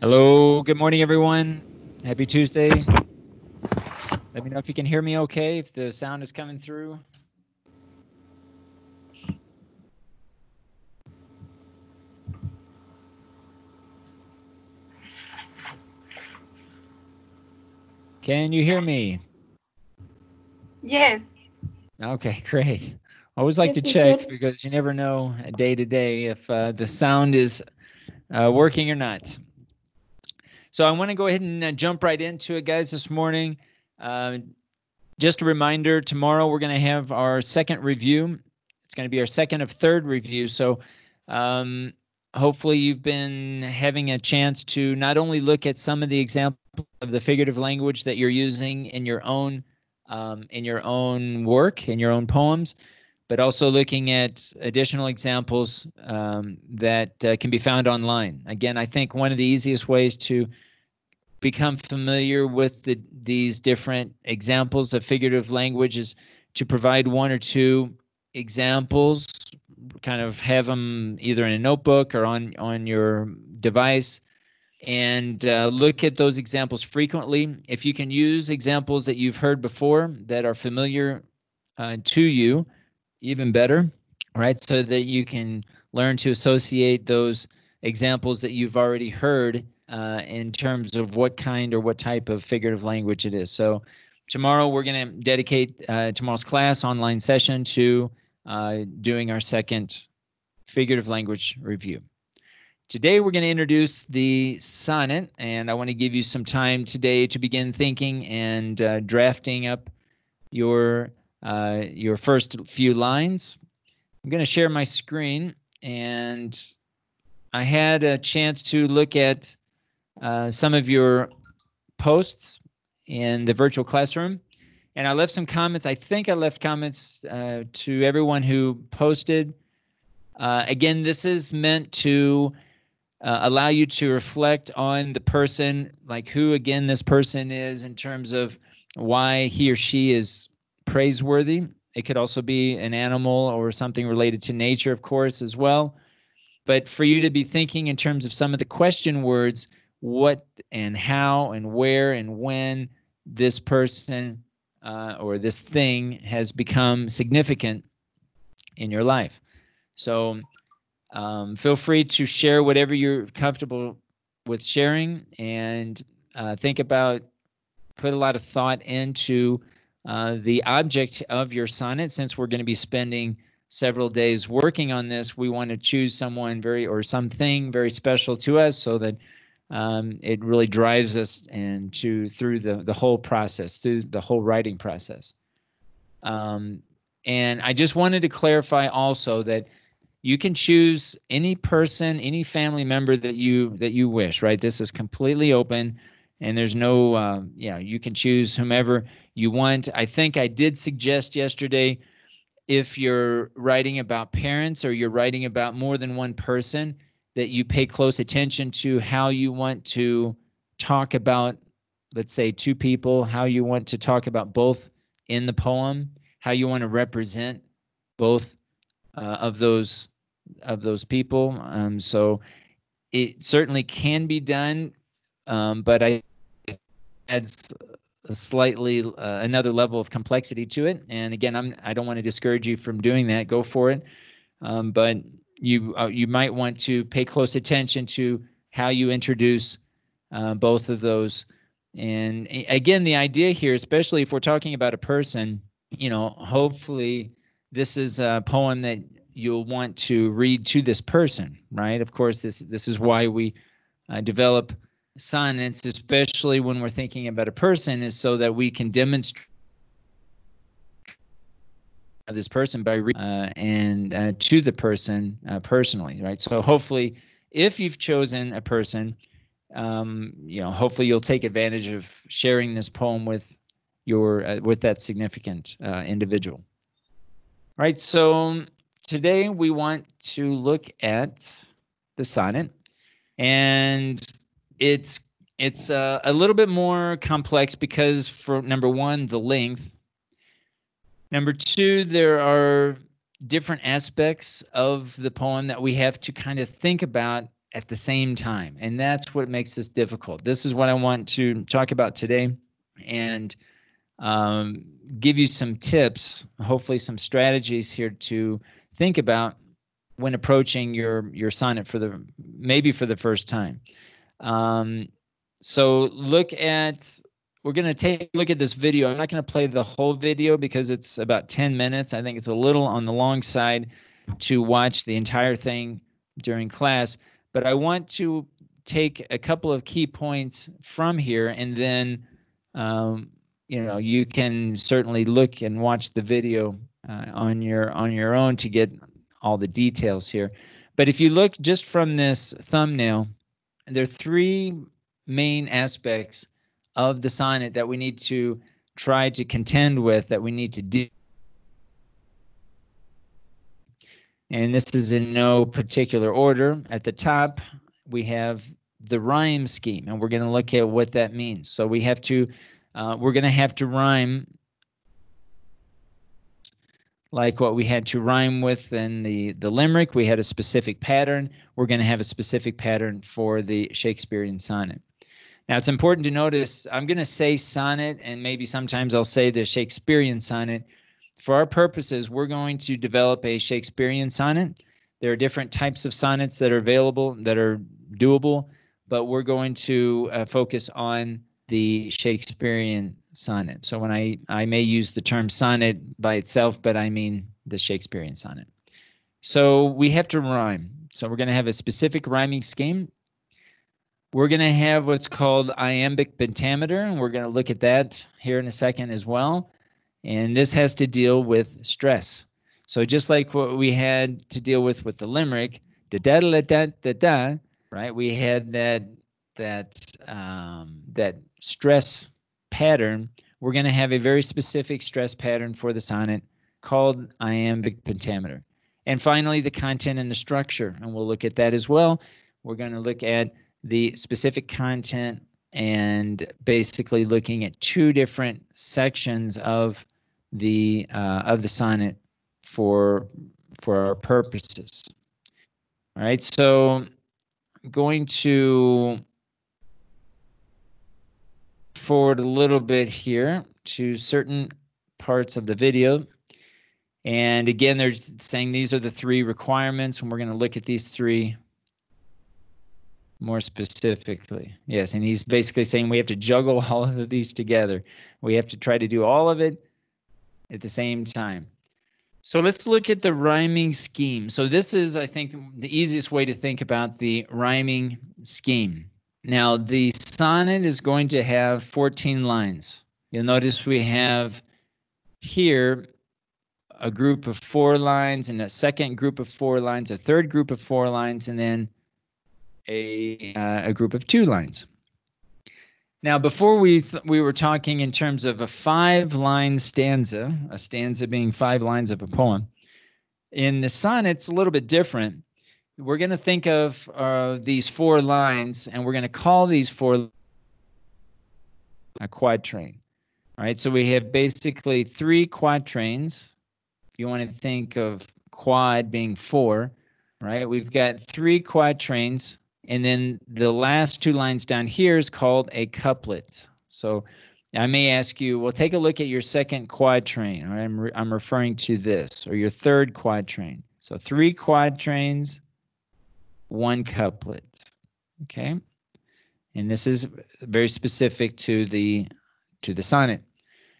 Hello, good morning, everyone. Happy Tuesday. Let me know if you can hear me okay, if the sound is coming through. Can you hear me? Yes. Okay, great. I Always like Yes, to check because you never know uh, day to day if uh, the sound is uh, working or not. So I want to go ahead and uh, jump right into it, guys, this morning. Uh, just a reminder tomorrow we're going to have our second review. It's going to be our second of third review. So um, hopefully you've been having a chance to not only look at some of the examples of the figurative language that you're using in your own um, in your own work in your own poems but also looking at additional examples um, that uh, can be found online. Again, I think one of the easiest ways to become familiar with the, these different examples of figurative language is to provide one or two examples, kind of have them either in a notebook or on, on your device, and uh, look at those examples frequently. If you can use examples that you've heard before that are familiar uh, to you, even better, right? So that you can learn to associate those examples that you've already heard uh, in terms of what kind or what type of figurative language it is. So tomorrow we're going to dedicate uh, tomorrow's class online session to uh, doing our second figurative language review. Today we're going to introduce the sonnet, and I want to give you some time today to begin thinking and uh, drafting up your uh, your first few lines. I'm going to share my screen, and I had a chance to look at uh, some of your posts in the virtual classroom, and I left some comments. I think I left comments uh, to everyone who posted. Uh, again, this is meant to uh, allow you to reflect on the person, like who again this person is in terms of why he or she is praiseworthy. It could also be an animal or something related to nature, of course, as well. But for you to be thinking in terms of some of the question words, what and how and where and when this person uh, or this thing has become significant in your life. So um, feel free to share whatever you're comfortable with sharing and uh, think about, put a lot of thought into uh, the object of your sonnet. Since we're going to be spending several days working on this, we want to choose someone very or something very special to us so that um, it really drives us and to through the the whole process, through the whole writing process. Um, and I just wanted to clarify also that you can choose any person, any family member that you that you wish. Right, this is completely open, and there's no uh, yeah. You can choose whomever you want. I think I did suggest yesterday if you're writing about parents or you're writing about more than one person that you pay close attention to how you want to talk about let's say two people how you want to talk about both in the poem how you want to represent both uh, of those of those people. Um, so it certainly can be done um, but i adds a slightly uh, another level of complexity to it. And again i'm i don't want to discourage you from doing that. Go for it. Um, but you uh, you might want to pay close attention to how you introduce uh, both of those. And again, the idea here, especially if we're talking about a person, you know, hopefully this is a poem that you'll want to read to this person, right? Of course, this this is why we uh, develop sonnets, especially when we're thinking about a person, is so that we can demonstrate this person by re- uh, and uh, to the person uh, personally, right? So hopefully, if you've chosen a person, um, you know, hopefully you'll take advantage of sharing this poem with your uh, with that significant uh, individual. Right. So today we want to look at the sonnet, and it's it's uh, a little bit more complex because for number one, the length Number two, there are different aspects of the poem that we have to kind of think about at the same time. And that's what makes this difficult. This is what I want to talk about today and um, give you some tips, hopefully some strategies here to think about when approaching your your sonnet for the maybe for the first time. Um, so look at we're going to take a look at this video. I'm not going to play the whole video because it's about 10 minutes. I think it's a little on the long side to watch the entire thing during class, but I want to take a couple of key points from here and then um, you know you can certainly look and watch the video uh, on your on your own to get all the details here. But if you look just from this thumbnail, there are three main aspects of the sonnet that we need to try to contend with, that we need to do. And this is in no particular order. At the top, we have the rhyme scheme, and we're going to look at what that means. So we have to, uh, we're going to have to rhyme like what we had to rhyme with in the, the limerick. We had a specific pattern. We're going to have a specific pattern for the Shakespearean sonnet. Now, it's important to notice I'm going to say sonnet, and maybe sometimes I'll say the Shakespearean sonnet. For our purposes, we're going to develop a Shakespearean sonnet. There are different types of sonnets that are available that are doable, but we're going to uh, focus on the Shakespearean sonnet. So when I, I may use the term sonnet by itself, but I mean the Shakespearean sonnet. So we have to rhyme. So we're going to have a specific rhyming scheme. We're going to have what's called iambic pentameter, and we're going to look at that here in a second as well. And this has to deal with stress. So just like what we had to deal with with the limerick, da da da da da da, right? We had that that um, that stress pattern, we're going to have a very specific stress pattern for the sonnet called iambic pentameter. And finally, the content and the structure, and we'll look at that as well. We're going to look at the specific content and basically looking at two different sections of the uh, of the sonnet for for our purposes. All right, so I'm going to forward a little bit here to certain parts of the video. And again, they're saying these are the three requirements, and we're going to look at these three more specifically. Yes, and he's basically saying we have to juggle all of these together. We have to try to do all of it at the same time. So let's look at the rhyming scheme. So this is, I think, the easiest way to think about the rhyming scheme. Now, the sonnet is going to have 14 lines. You'll notice we have here a group of four lines and a second group of four lines, a third group of four lines, and then a, uh, a group of two lines. Now, before we we were talking in terms of a five-line stanza, a stanza being five lines of a poem. In the sonnet, it's a little bit different we're going to think of uh, these four lines and we're going to call these four a quatrain. All right, so we have basically three quatrains. If you want to think of quad being four, right? We've got three quatrains, and then the last two lines down here is called a couplet. So I may ask you, well, take a look at your second quatrain. I'm, re- I'm referring to this, or your third quatrain. So three quatrains, one couplet. Okay. And this is very specific to the to the sonnet.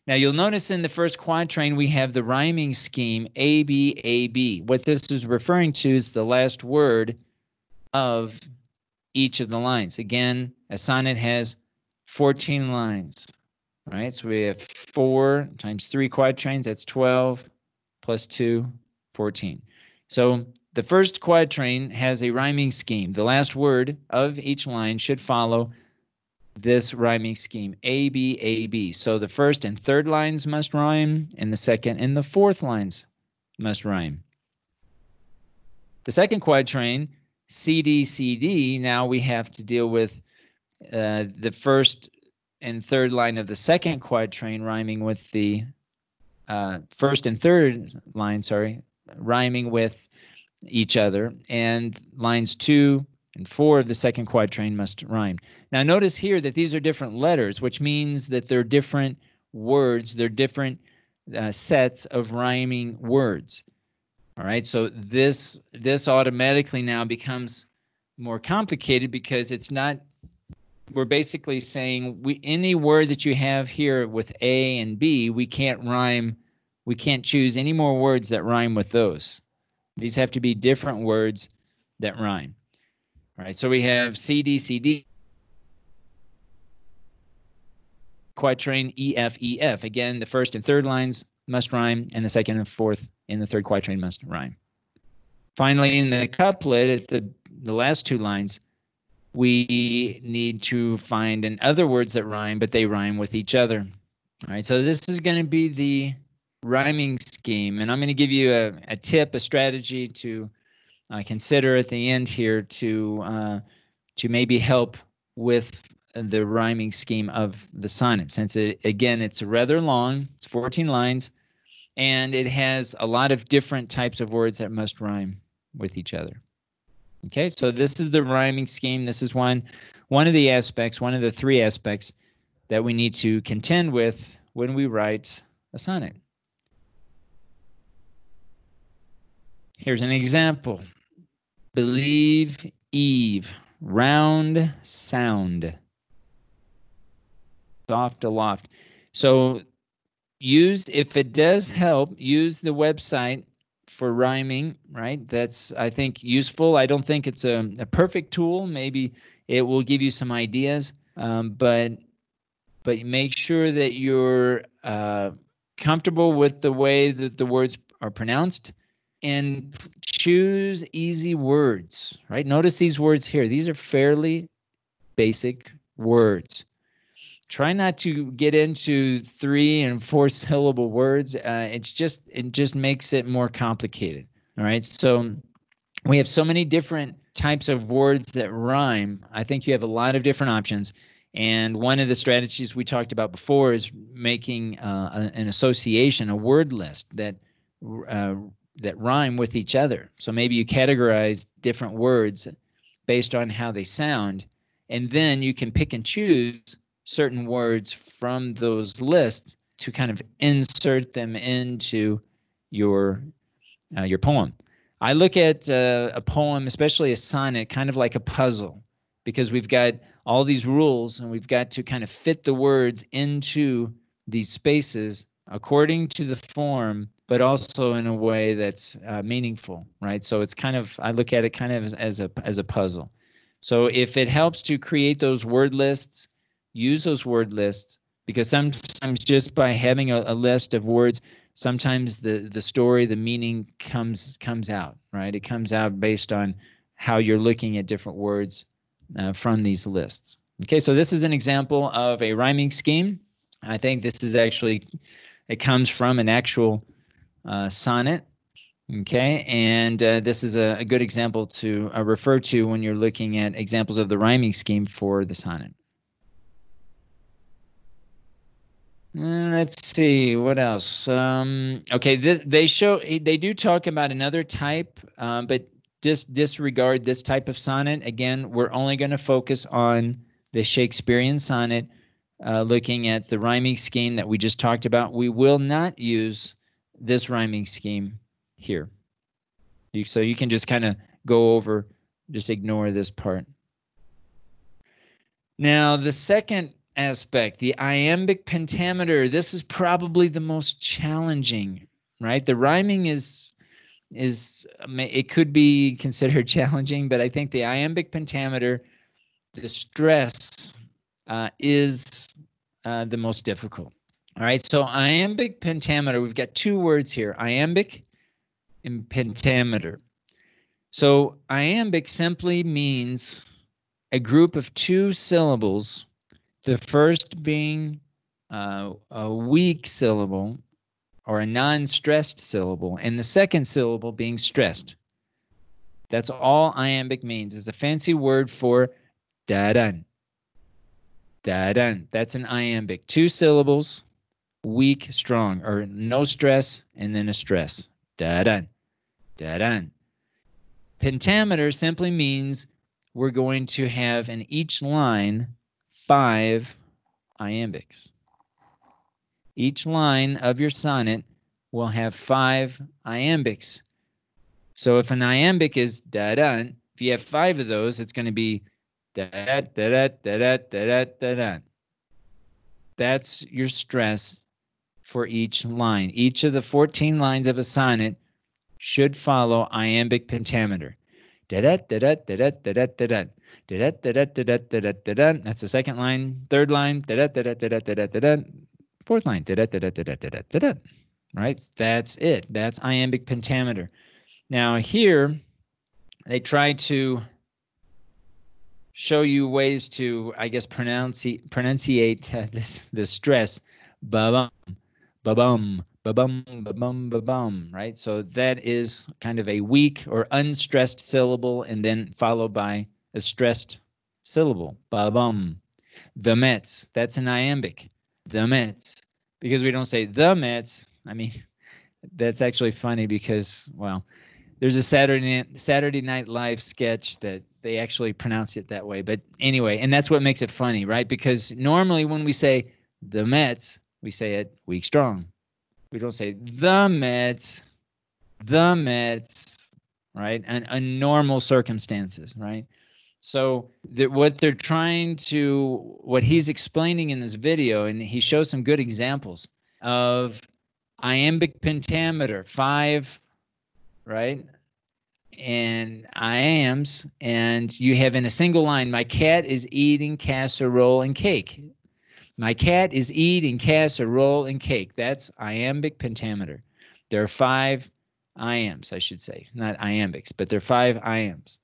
Now you'll notice in the first quatrain we have the rhyming scheme A B A B. What this is referring to is the last word of each of the lines. Again, a sonnet has 14 lines. Right? So we have 4 times 3 quatrains, that's 12 plus 2, 14. So the first quatrain has a rhyming scheme. The last word of each line should follow this rhyming scheme A, B, A, B. So the first and third lines must rhyme, and the second and the fourth lines must rhyme. The second quatrain, C, D, C, D, now we have to deal with uh, the first and third line of the second quatrain rhyming with the uh, first and third line, sorry, rhyming with each other, and lines two and four of the second quatrain must rhyme. Now, notice here that these are different letters, which means that they're different words, they're different uh, sets of rhyming words. All right, so this this automatically now becomes more complicated because it's not. We're basically saying we any word that you have here with A and B, we can't rhyme. We can't choose any more words that rhyme with those. These have to be different words that rhyme. All right, so we have C, D, C, D. Quatrain E, F, E, F. Again, the first and third lines must rhyme, and the second and fourth in the third quatrain must rhyme. Finally, in the couplet, at the, the last two lines, we need to find in other words that rhyme, but they rhyme with each other. All right, so this is going to be the rhyming scheme, and I'm going to give you a, a tip, a strategy to uh, consider at the end here to uh, to maybe help with the rhyming scheme of the sonnet. Since it again, it's rather long, it's 14 lines, and it has a lot of different types of words that must rhyme with each other. Okay, so this is the rhyming scheme. This is one one of the aspects, one of the three aspects that we need to contend with when we write a sonnet. Here's an example. Believe Eve, round sound, soft aloft. So use, if it does help, use the website for rhyming, right? That's, I think, useful. I don't think it's a, a perfect tool. Maybe it will give you some ideas, um, but but make sure that you're uh, comfortable with the way that the words are pronounced and choose easy words, right? Notice these words here. These are fairly basic words. Try not to get into three and four syllable words. Uh, it's just it just makes it more complicated. All right. So we have so many different types of words that rhyme. I think you have a lot of different options. And one of the strategies we talked about before is making uh, an association, a word list that uh, that rhyme with each other. So maybe you categorize different words based on how they sound, and then you can pick and choose certain words from those lists to kind of insert them into your uh, your poem. I look at uh, a poem, especially a sonnet, kind of like a puzzle, because we've got all these rules and we've got to kind of fit the words into these spaces according to the form but also in a way that's uh, meaningful, right? So it's kind of I look at it kind of as, as a as a puzzle. So if it helps to create those word lists, use those word lists because sometimes just by having a, a list of words, sometimes the the story, the meaning comes comes out, right? It comes out based on how you're looking at different words uh, from these lists. Okay, so this is an example of a rhyming scheme. I think this is actually it comes from an actual uh, sonnet. Okay, and uh, this is a, a, good example to uh, refer to when you're looking at examples of the rhyming scheme for the sonnet. Uh, let's see what else. Um, okay, this they show they do talk about another type, um, but just disregard this type of sonnet. Again, we're only going to focus on the Shakespearean sonnet, uh, looking at the rhyming scheme that we just talked about. We will not use this rhyming scheme here. You, so you can just kind of go over, just ignore this part. Now, the second aspect, the iambic pentameter, this is probably the most challenging, right? The rhyming is is it could be considered challenging, but I think the iambic pentameter, the stress uh, is uh, the most difficult. All right, so iambic pentameter, we've got two words here, iambic and pentameter. So iambic simply means a group of two syllables, the first being uh, a weak syllable or a non-stressed syllable, and the second syllable being stressed. That's all iambic means. It's a fancy word for da-dun. Da-dun. That's an iambic. Two syllables, weak, strong, or no stress and then a stress. Da dun. Da dun. Pentameter simply means we're going to have in each line five iambics. Each line of your sonnet will have five iambics. So if an iambic is da da, if you have five of those, it's going to be da da da da da da da da da. That's your stress for each line. Each of the 14 lines of a sonnet should follow iambic pentameter. Da da da da da da da da da. That's the second line. Third line. Fourth line. Right? That's it. That's iambic pentameter. Now, here, they try to show you ways to, I guess, pronounce, pronunciate uh, this this stress, ba bum, ba bum, ba bum, ba bum, ba bum, right? So that is kind of a weak or unstressed syllable, and then followed by a stressed syllable. Ba bum. The Mets. That's an iambic. The Mets. Because we don't say the Mets. I mean, that's actually funny because well, there's a Saturday Saturday Night Live sketch that they actually pronounce it that way. But anyway, and that's what makes it funny, right? Because normally when we say the Mets, we say it weak strong. We don't say the Mets, the Mets, right? And in normal circumstances, right? So that what they're trying to, what he's explaining in this video, and he shows some good examples of iambic pentameter, five, right? And iambs, and you have in a single line, my cat is eating casserole and cake. My cat is eating casserole and cake. That's iambic pentameter. There are five iambs, I should say, not iambics, but there are five iambs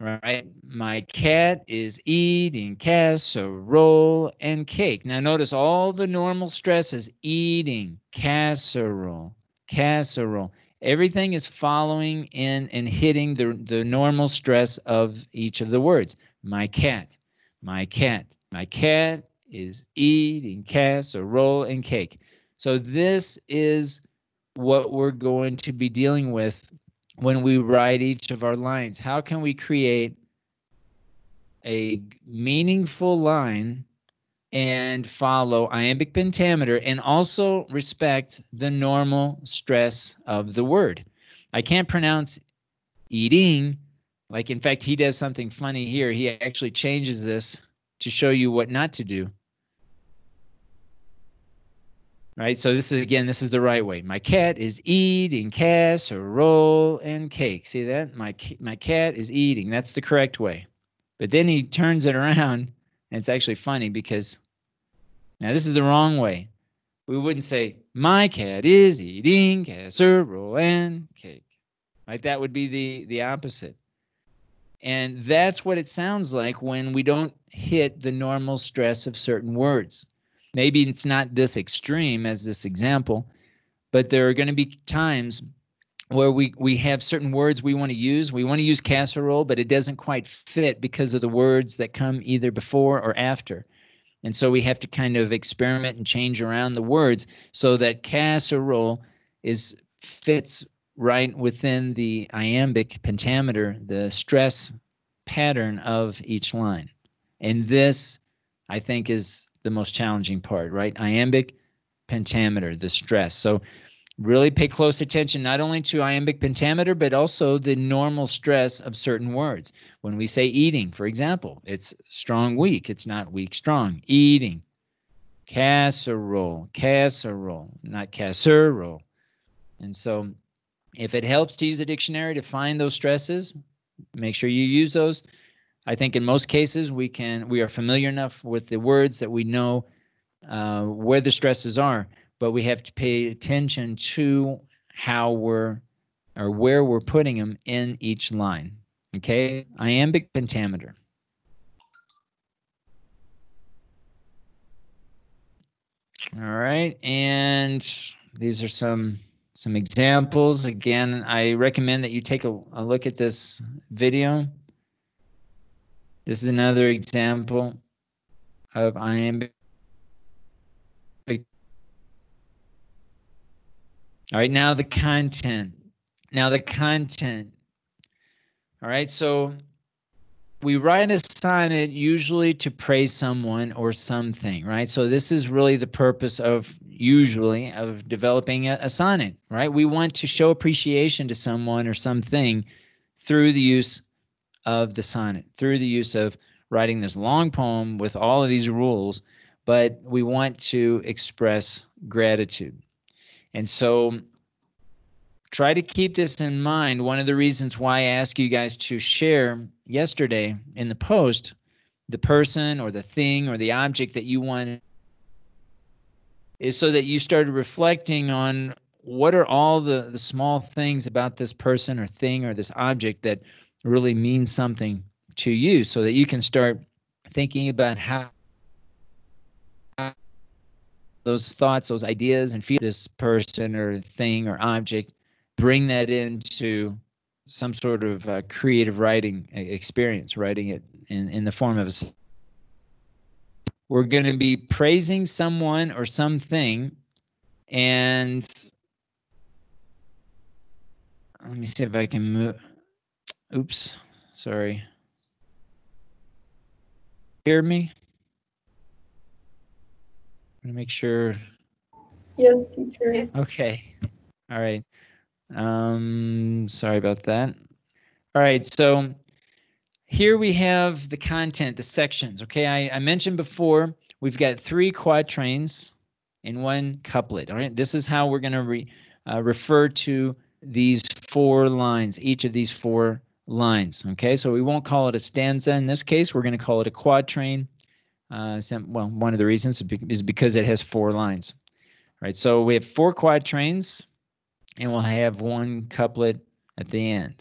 right? My cat is eating casserole and cake. Now, notice all the normal stresses eating, casserole, casserole. Everything is following in and hitting the, the normal stress of each of the words. My cat, my cat, my cat is eating casserole and cake. So, this is what we're going to be dealing with when we write each of our lines? How can we create a meaningful line and follow iambic pentameter and also respect the normal stress of the word? I can't pronounce eating. Like, in fact, he does something funny here. He actually changes this to show you what not to do right? So this is again, this is the right way. My cat is eating casserole and cake. See that? My my cat is eating. That's the correct way. But then he turns it around, and it's actually funny because now this is the wrong way. We wouldn't say my cat is eating casserole and cake. Right? That would be the the opposite. And that's what it sounds like when we don't hit the normal stress of certain words. Maybe it's not this extreme as this example, but there are going to be times where we we have certain words we want to use. We want to use casserole, but it doesn't quite fit because of the words that come either before or after. And so we have to kind of experiment and change around the words so that casserole is fits right within the iambic pentameter, the stress pattern of each line. And this, I think, is the most challenging part, right? Iambic pentameter, the stress. So really pay close attention not only to iambic pentameter, but also the normal stress of certain words. When we say eating, for example, it's strong, weak. It's not weak, strong. Eating. Casserole, casserole, not casserole. And so if it helps to use a dictionary to find those stresses, make sure you use those. I think in most cases we can we are familiar enough with the words that we know uh, where the stresses are, but we have to pay attention to how we're or where we're putting them in each line. Okay, iambic pentameter. All right, and these are some some examples. Again, I recommend that you take a, a look at this video. This is another example of iambic. All right, now the content. Now the content. All right, so we write a sonnet usually to praise someone or something, right? So this is really the purpose of usually of developing a, a, sonnet, right? We want to show appreciation to someone or something through the use of the sonnet, through the use of writing this long poem with all of these rules, but we want to express gratitude. And so try to keep this in mind. One of the reasons why I asked you guys to share yesterday in the post the person or the thing or the object that you want is so that you started reflecting on what are all the, the small things about this person or thing or this object that really means something to you so that you can start thinking about how those thoughts, those ideas, and feel this person or thing or object bring that into some sort of uh, creative writing experience, writing it in, in the form of a. We're going to be praising someone or something, and let me see if I can move. Oops, sorry. Hear me? I'm to make sure. Yes, teacher. Okay. All right. Um, sorry about that. All right, so here we have the content, the sections. Okay, I, I mentioned before we've got three quatrains in one couplet. All right, this is how we're going to re, uh, refer to these four lines, each of these four lines. Okay, so we won't call it a stanza in this case. We're going to call it a quatrain. Uh, well, one of the reasons is because it has four lines. All right, so we have four quatrains and we'll have one couplet at the end.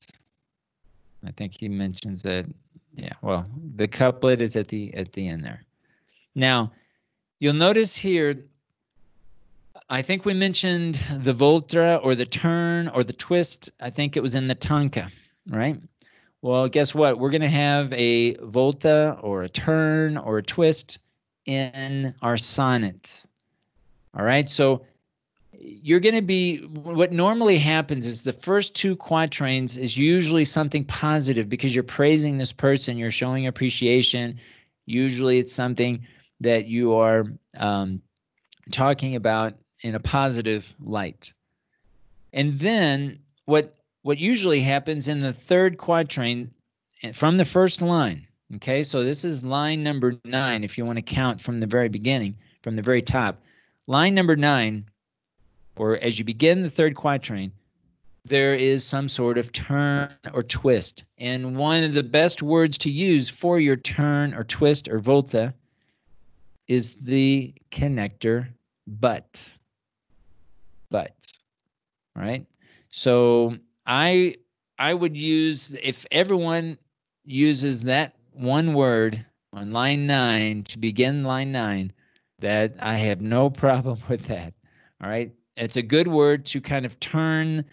I think he mentions that. Yeah, well, the couplet is at the at the end there. Now, you'll notice here. I think we mentioned the volta or the turn or the twist. I think it was in the tanka, right? Well, guess what? We're going to have a volta or a turn or a twist in our sonnet. All right. So you're going to be what normally happens is the first two quatrains is usually something positive because you're praising this person you're showing appreciation usually it's something that you are um, talking about in a positive light and then what what usually happens in the third quatrain eh, from the first line okay so this is line number nine if you want to count from the very beginning from the very top line number nine or as you begin the third quatrain, there is some sort of turn or twist. And one of the best words to use for your turn or twist or volta is the connector but. But. Right. So I I would use if everyone uses that one word on line nine to begin line nine, that I have no problem with that. All right. It's a good word to kind of turn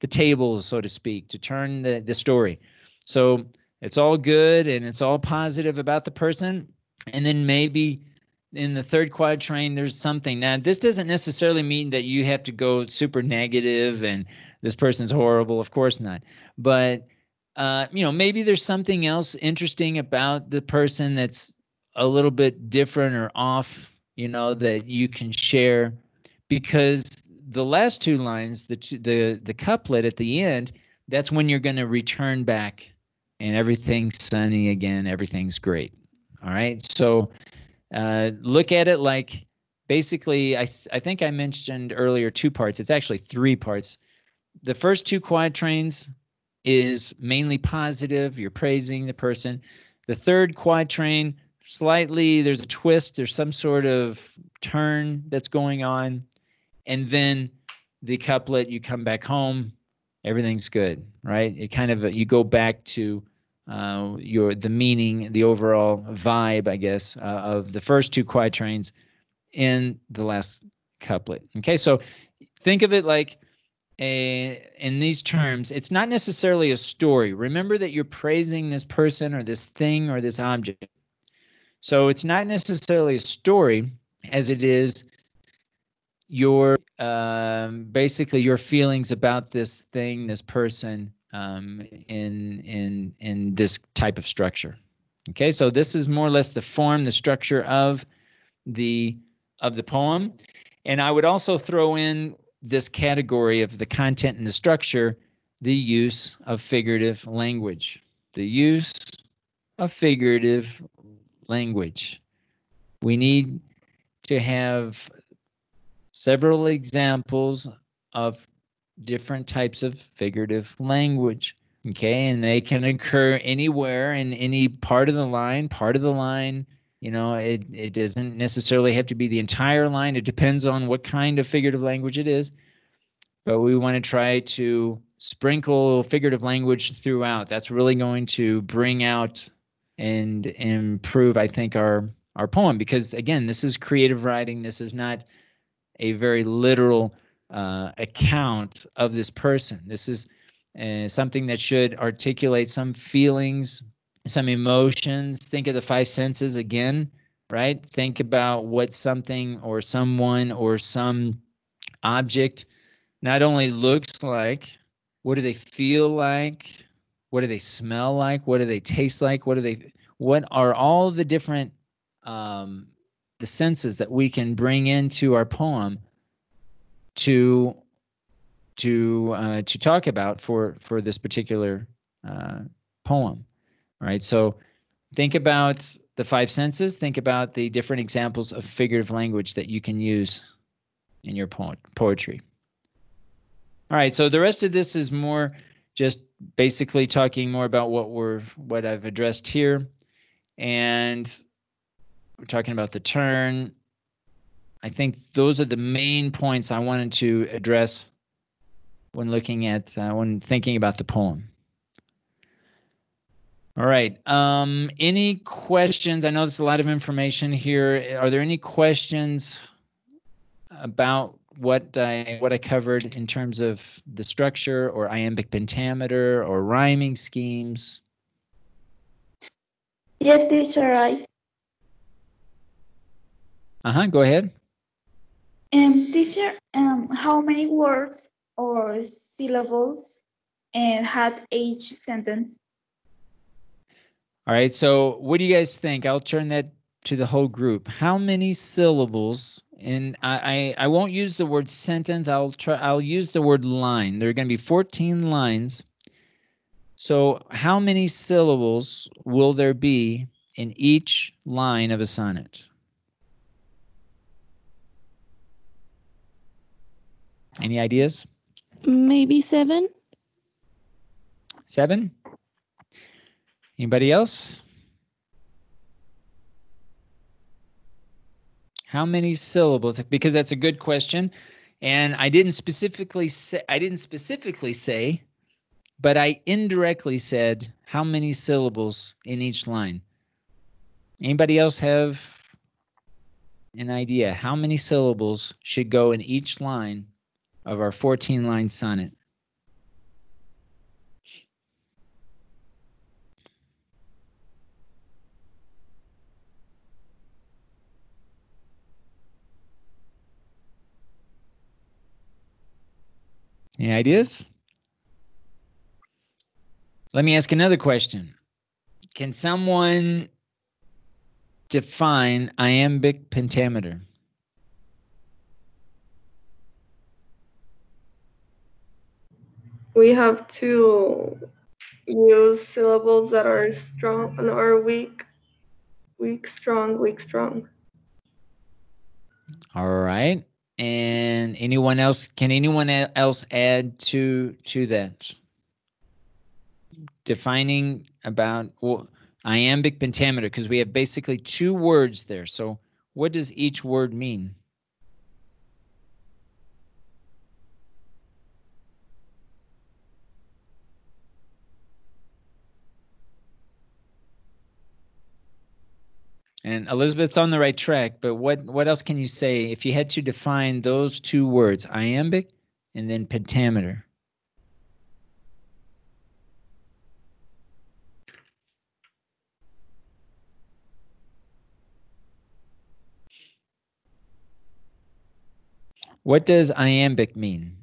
the tables, so to speak, to turn the, the story. So it's all good and it's all positive about the person. And then maybe in the third quatrain, there's something. Now, this doesn't necessarily mean that you have to go super negative and this person's horrible. Of course not. But, uh, you know, maybe there's something else interesting about the person that's a little bit different or off, you know, that you can share because the last two lines, the two, the the couplet at the end, that's when you're going to return back, and everything's sunny again. Everything's great. All right. So uh, look at it like basically. I I think I mentioned earlier two parts. It's actually three parts. The first two quatrains is mainly positive. You're praising the person. The third quatrain, slightly there's a twist. There's some sort of turn that's going on and then the couplet you come back home everything's good right it kind of you go back to uh, your the meaning the overall vibe i guess uh, of the first two quatrains in the last couplet okay so think of it like a in these terms it's not necessarily a story remember that you're praising this person or this thing or this object so it's not necessarily a story as it is your um, basically your feelings about this thing, this person, um, in in in this type of structure. Okay, so this is more or less the form, the structure of the of the poem. And I would also throw in this category of the content and the structure, the use of figurative language. The use of figurative language. We need to have several examples of different types of figurative language. Okay, and they can occur anywhere in any part of the line, part of the line. You know, it, it doesn't necessarily have to be the entire line. It depends on what kind of figurative language it is. But we want to try to sprinkle figurative language throughout. That's really going to bring out and improve, I think, our our poem because again, this is creative writing. This is not a very literal uh, account of this person. This is uh, something that should articulate some feelings, some emotions. Think of the five senses again, right? Think about what something or someone or some object not only looks like, what do they feel like? What do they smell like? What do they taste like? What they what are all the different um, the senses that we can bring into our poem to to uh, to talk about for for this particular uh, poem. All right, so think about the five senses. Think about the different examples of figurative language that you can use in your po- poetry. All right, so the rest of this is more just basically talking more about what we're what I've addressed here, and we're talking about the turn. I think those are the main points I wanted to address when looking at uh, when thinking about the poem. All right. Um, any questions? I know there's a lot of information here. Are there any questions about what I what I covered in terms of the structure or iambic pentameter or rhyming schemes? Yes, teacher. I. Uh huh. Go ahead. Um, teacher, um, how many words or syllables and had each sentence. All right, so what do you guys think? I'll turn that to the whole group. How many syllables? And I, I, I won't use the word sentence. I'll try. I'll use the word line. There are going to be 14 lines. So how many syllables will there be in each line of a sonnet? Any ideas? Maybe seven. Seven? Anybody else? How many syllables? Because that's a good question. And I didn't specifically say I didn't specifically say, but I indirectly said how many syllables in each line. Anybody else have an idea how many syllables should go in each line of our 14 line sonnet. Any ideas? Let me ask another question. Can someone define iambic pentameter? we have to use syllables that are strong and are weak, weak, strong, weak, strong. All right. And anyone else? Can anyone else add to to that? Defining about well, iambic pentameter because we have basically two words there. So what does each word mean? And Elizabeth's on the right track, but what what else can you say if you had to define those two words, iambic and then pentameter? What does iambic mean?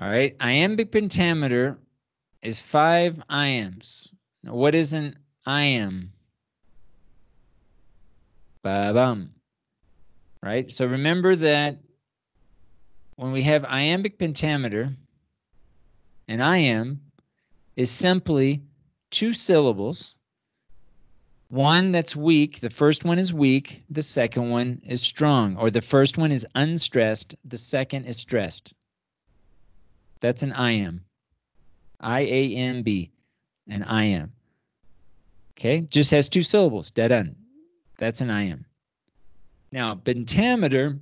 All right. Iambic pentameter is five iambs. Now, what is an iamb? Ba-bum. Right? So remember that when we have iambic pentameter, an iamb is simply two syllables. One that's weak, the first one is weak, the second one is strong, or the first one is unstressed, the second is stressed. That's an iamb. I A M B, an iamb. Okay, just has two syllables, dead end. That's an iamb. Now, pentameter,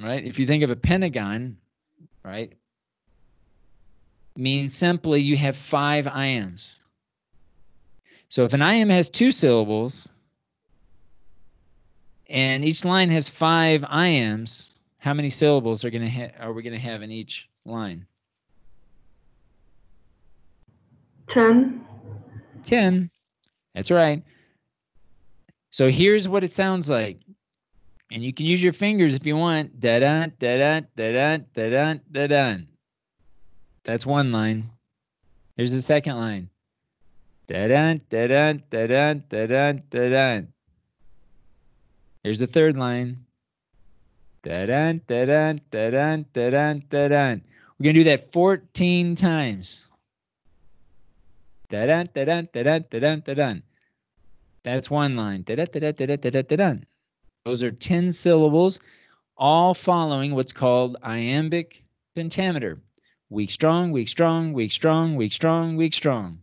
right? If you think of a pentagon, right, means simply you have five iambs. So if an iamb has two syllables and each line has five iambs, how many syllables are going to ha- are we going to have in each line? 10. 10. That's right. So here's what it sounds like. And you can use your fingers if you want. Da da da da da da da da da. That's one line. Here's the second line. Da da da da da da da da da. Here's the third line. Da da da da da da da da. We're gonna do that 14 times. Da-dun, da-dun, da-dun, da-dun, da-dun. That's one line. Da-dun. Those are 10 syllables, all following what's called iambic pentameter. Weak, strong, weak, strong, weak, strong, weak, strong, weak, strong.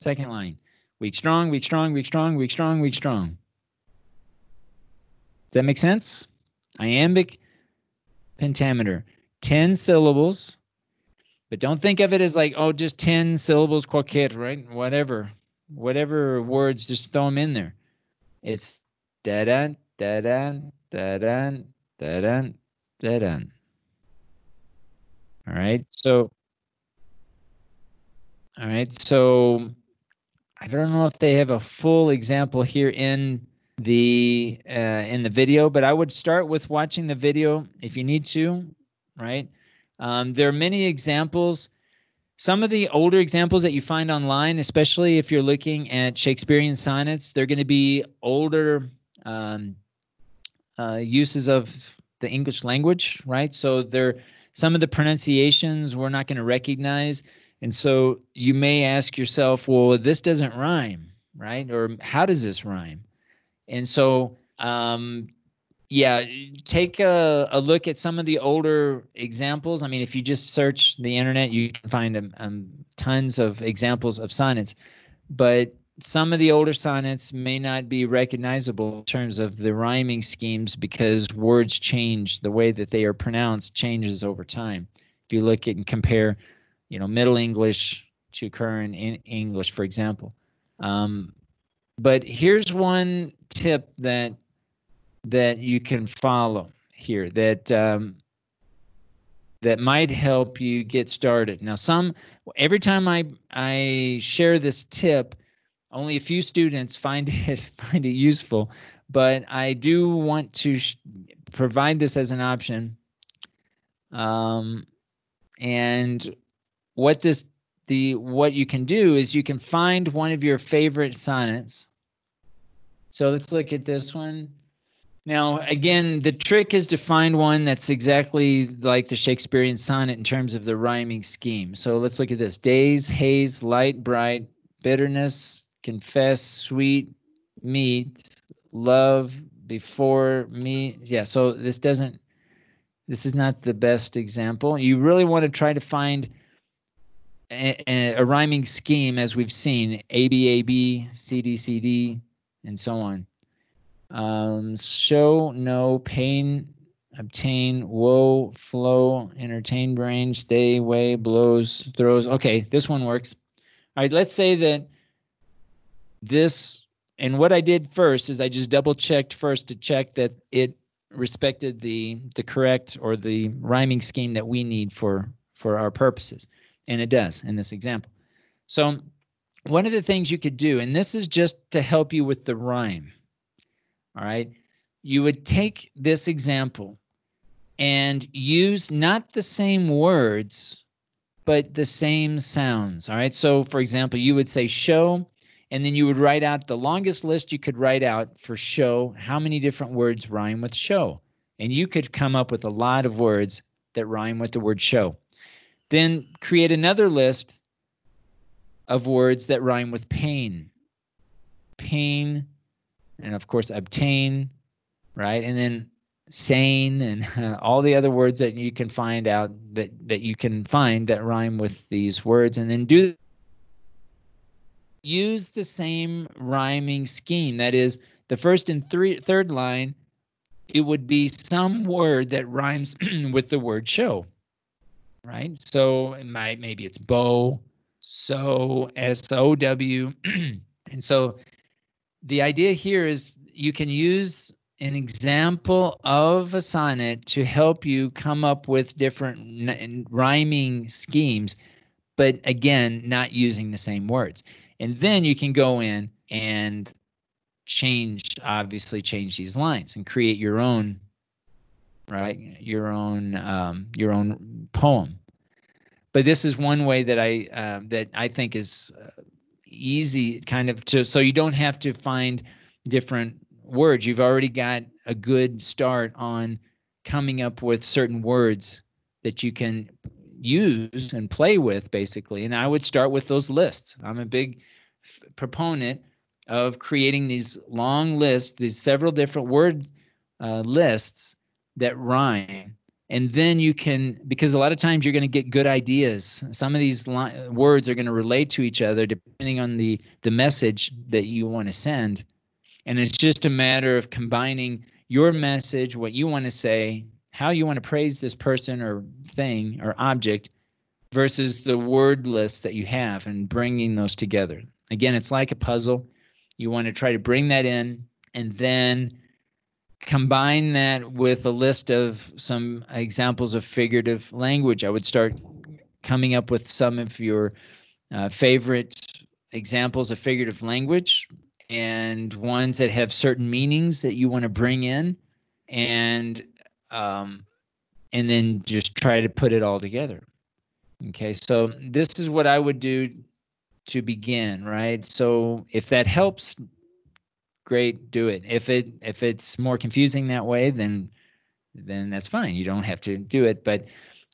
Second line. Weak, strong, weak, strong, weak, strong, weak, strong, weak, strong. Does that make sense? Iambic pentameter. 10 syllables but don't think of it as like, oh, just 10 syllables quartet, right? Whatever. Whatever words, just throw them in there. It's da da da da da da da da. All right. So, all right. So, I don't know if they have a full example here in the uh, in the video, but I would start with watching the video if you need to. Right. Um, there are many examples. Some of the older examples that you find online, especially if you're looking at Shakespearean sonnets, they're going to be older um, uh, uses of the English language, right? So they're some of the pronunciations we're not going to recognize. And so you may ask yourself, well, this doesn't rhyme, right? Or how does this rhyme? And so, um, yeah, take a, a look at some of the older examples. I mean, if you just search the internet, you can find um, um, tons of examples of sonnets. But some of the older sonnets may not be recognizable in terms of the rhyming schemes because words change the way that they are pronounced changes over time if you look at and compare you know middle english to current english for example um, but here's one tip that that you can follow here that um, that might help you get started now some every time i i share this tip only a few students find it find it useful, but I do want to provide this as an option. Um, and what this the what you can do is you can find one of your favorite sonnets. So let's look at this one. Now, again, the trick is to find one that's exactly like the Shakespearean sonnet in terms of the rhyming scheme. So let's look at this days, haze, light, bright, bitterness, confess, sweet, meet, love before me. Yeah, so this doesn't, this is not the best example. You really want to try to find a, a, rhyming scheme as we've seen A, B, A, B, C, D, C, D, and so on. Um, show, no, pain, obtain, woe, flow, entertain, brain, stay, way, blows, throws. Okay, this one works. All right, let's say that this and what I did first is I just double checked first to check that it respected the the correct or the rhyming scheme that we need for for our purposes and it does in this example so one of the things you could do and this is just to help you with the rhyme all right you would take this example and use not the same words, but the same sounds. All right. So, for example, you would say show, and then you would write out the longest list you could write out for show, how many different words rhyme with show. And you could come up with a lot of words that rhyme with the word show. Then create another list of words that rhyme with pain. Pain, and of course, obtain, right? And then sane and uh, all the other words that you can find out that, that you can find that rhyme with these words. And then do use the same rhyming scheme. That is, the first and three, third line, it would be some word that rhymes with the word show, right? So it might maybe it's bow, so S O W, and so the idea here is you can use an example of a sonnet to help you come up with different rhyming schemes, but again, not using the same words. And then you can go in and change, obviously, change these lines and create your own, right? Your own, um, your own poem. But this is one way that I uh, that I think is uh, easy, kind of to so you don't have to find different words. You've already got a good start on coming up with certain words that you can use and play with basically. And i would start with those lists. I'm a big f- proponent of creating these long lists these several different word uh, lists that rhyme and then you can because a lot of times you're going to get good ideas some of these li- words are going to relate to each other depending on the the message that you want to send and it's just a matter of combining your message what you want to say how you want to praise this person or thing or object versus the word list that you have and bringing those together. Again, it's like a puzzle. You want to try to bring that in and then combine that with a list of some examples of figurative language. I would start coming up with some of your uh, favorite examples of figurative language and ones that have certain meanings that you want to bring in and um, and then just try to put it all together. Okay, so this is what I would do to begin, right? So if that helps, great, do it. If it if it's more confusing that way, then then that's fine. You don't have to do it, but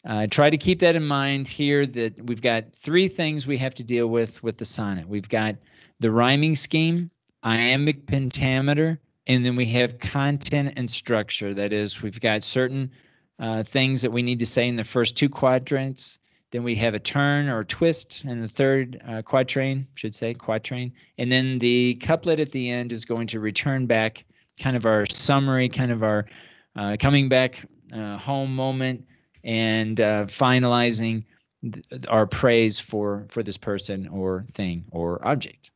uh, try to keep that in mind here. That we've got three things we have to deal with with the sonnet. We've got the rhyming scheme, iambic pentameter, and then we have content and structure. That is, we've got certain uh, things that we need to say in the first two quadrants. Then we have a turn or a twist in the third uh, quatrain, should say quatrain. And then the couplet at the end is going to return back kind of our summary, kind of our uh, coming back uh, home moment and uh, finalizing th- our praise for, for this person or thing or object.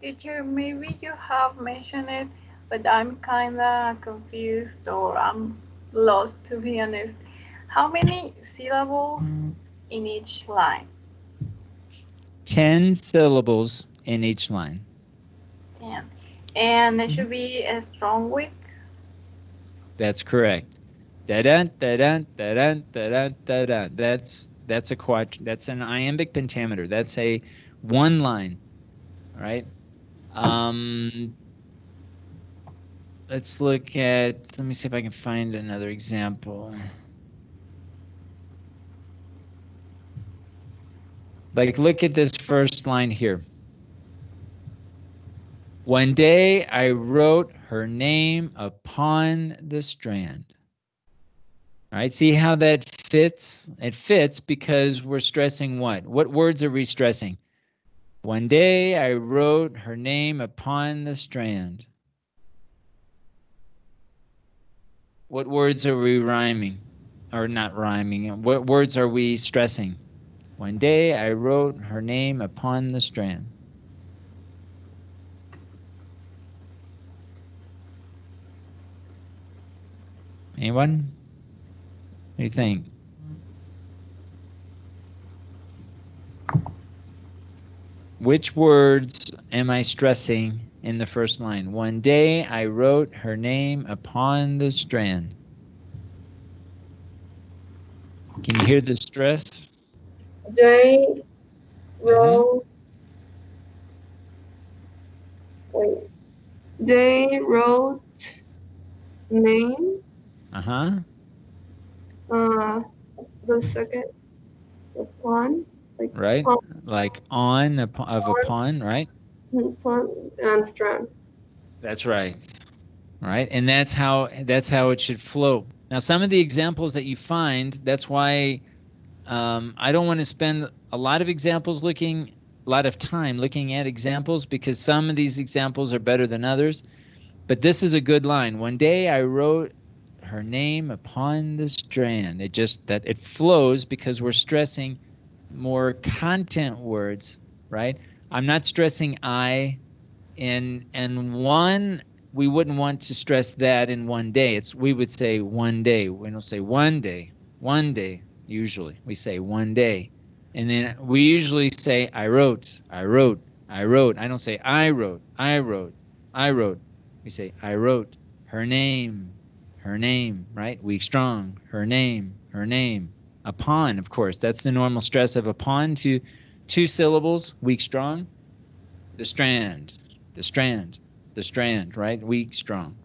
Teacher, maybe you have mentioned it, but I'm kind of confused or I'm lost to be honest. How many syllables in each line? 10 syllables in each line. 10. And it should be a strong weak. That's correct. Da-dun, da-dun, da-dun, da-dun, da-dun. That's that's a quad that's an iambic pentameter. That's a one line. All right? Um, let's look at, let me see if I can find another example. Like, look at this first line here. One day I wrote her name upon the strand. All right, see how that fits? It fits because we're stressing what? What words are we stressing? One day I wrote her name upon the strand. What words are we rhyming? Or not rhyming? What words are we stressing? One day I wrote her name upon the strand. Anyone? What do you think? Which words am I stressing in the first line? One day I wrote her name upon the strand. Can you hear the stress? They wrote. Wait. They wrote name. Uh huh. Uh, the second, the pawn, like Right. pawn, Like on a, of a pawn, right? pawn and strand. That's right. Right. And that's how that's how it should flow. Now, some of the examples that you find, that's why um, I don't want to spend a lot of examples looking, a lot of time looking at examples because some of these examples are better than others. But this is a good line. One day I wrote her name upon the strand. It just that it flows because we're stressing more content words, right? I'm not stressing I in and one we wouldn't want to stress that in one day. It's we would say one day. We don't say one day. One day usually. We say one day. And then we usually say I wrote, I wrote, I wrote. I don't say I wrote, I wrote, I wrote. We say I wrote her name, her name, right? Weak strong, her name, her name. Upon, of course, that's the normal stress of upon to two syllables, weak strong. The strand, the strand, the strand, right? Weak strong.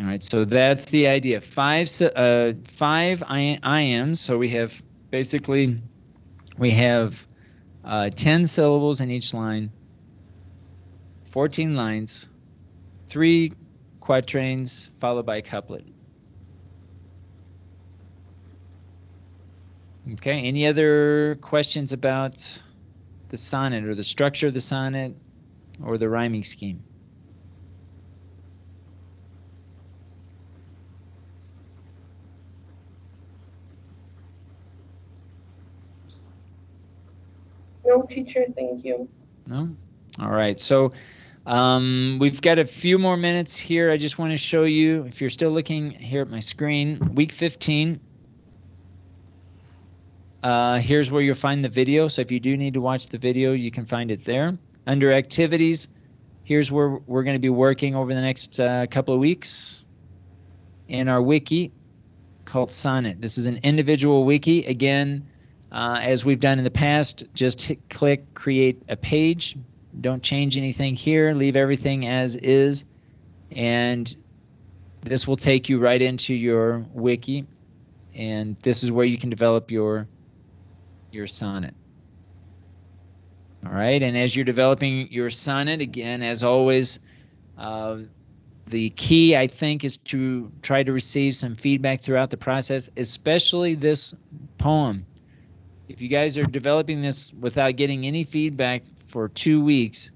All right, so that's the idea. Five, uh, five I- iambs. So we have basically, we have uh, ten syllables in each line, fourteen lines, three quatrains followed by a couplet. Okay. Any other questions about the sonnet or the structure of the sonnet or the rhyming scheme? Thank you. No? All right. So um, we've got a few more minutes here. I just want to show you, if you're still looking here at my screen, week 15. Uh, here's where you'll find the video. So if you do need to watch the video, you can find it there. Under activities, here's where we're going to be working over the next uh, couple of weeks in our wiki called Sonnet. This is an individual wiki. Again, uh, as we've done in the past, just hit, click create a page. Don't change anything here. Leave everything as is. And this will take you right into your wiki. And this is where you can develop your your sonnet. All right. And as you're developing your sonnet, again, as always, uh, the key, I think, is to try to receive some feedback throughout the process, especially this poem if you guys are developing this without getting any feedback for two weeks,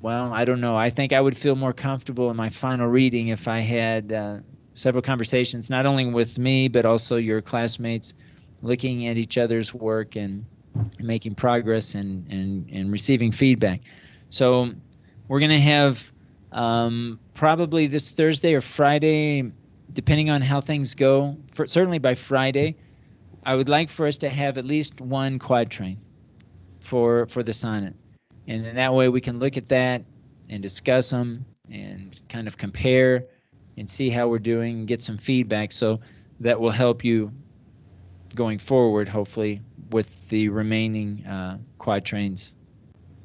well, I don't know. I think I would feel more comfortable in my final reading if I had uh, several conversations, not only with me, but also your classmates, looking at each other's work and making progress and, and, and receiving feedback. So we're going to have um, probably this Thursday or Friday, depending on how things go, for, certainly by Friday. I would like for us to have at least one quatrain for for the sonnet, and then that way we can look at that and discuss them and kind of compare and see how we're doing and get some feedback. So that will help you going forward, hopefully, with the remaining uh, quatrains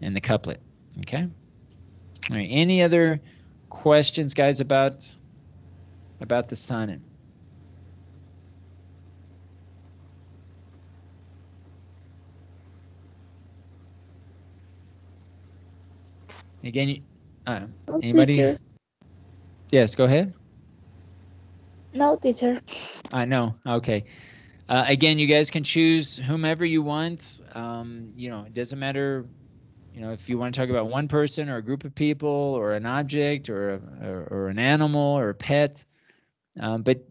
and the couplet. Okay. All right. Any other questions, guys, about about the sonnet? Again, uh, No, Anybody? teacher. yes, go ahead. No, teacher. I know. Okay. Uh, again, you guys can choose whomever you want. Um, you know, it doesn't matter. You know, if you want to talk about one person or a group of people or an object or a, or, or an animal or a pet, um, but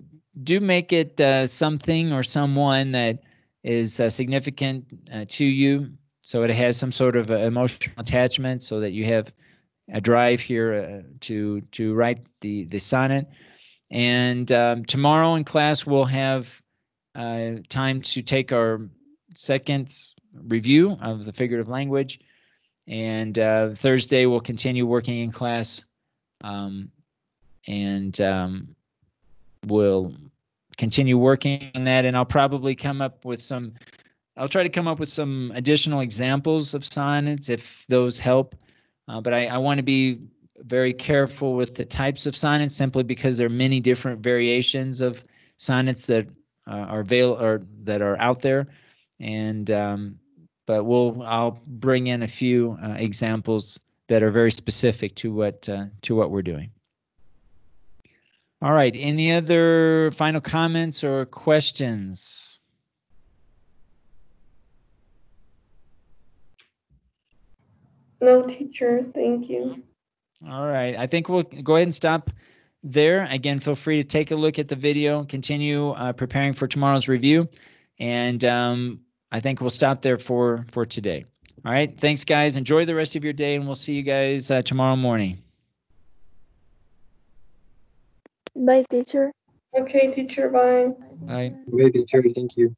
do make it uh, something or someone that is uh, significant uh, to you, so it has some sort of uh, emotional attachment, so that you have a drive here uh, to to write the the sonnet. And um, tomorrow in class, we'll have uh, time to take our second review of the figurative language. And uh, Thursday, we'll continue working in class. Um, and um, we'll continue working on that, and I'll probably come up with some. I'll try to come up with some additional examples of sonnets if those help. Uh, but I, I want to be very careful with the types of sonnets simply because there are many different variations of sonnets that uh, are avail or that are out there, and um, but we'll I'll bring in a few uh, examples that are very specific to what uh, to what we're doing. All right. Any other final comments or questions? No, teacher, thank you. All right. I think we'll go ahead and stop there. Again, feel free to take a look at the video, continue uh, preparing for tomorrow's review, and um, I think we'll stop there for for today. All right. Thanks, guys. Enjoy the rest of your day, and we'll see you guys uh, tomorrow morning. Bye, teacher. Okay, teacher, bye. Bye. Okay, teacher, thank you.